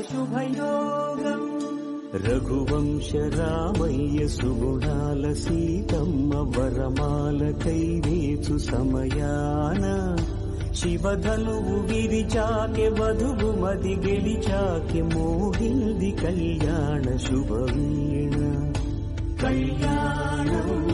శుభయోగం. రఘువంశ రామయ్య సుగుణాల సీతమ్మ వరమాల కైవేచు సమయాన. శివధనువు విరిచాకె వధువు మది గెలిచాకె మోహింది కళ్యాణ శుభవీణ. కళ్యాణం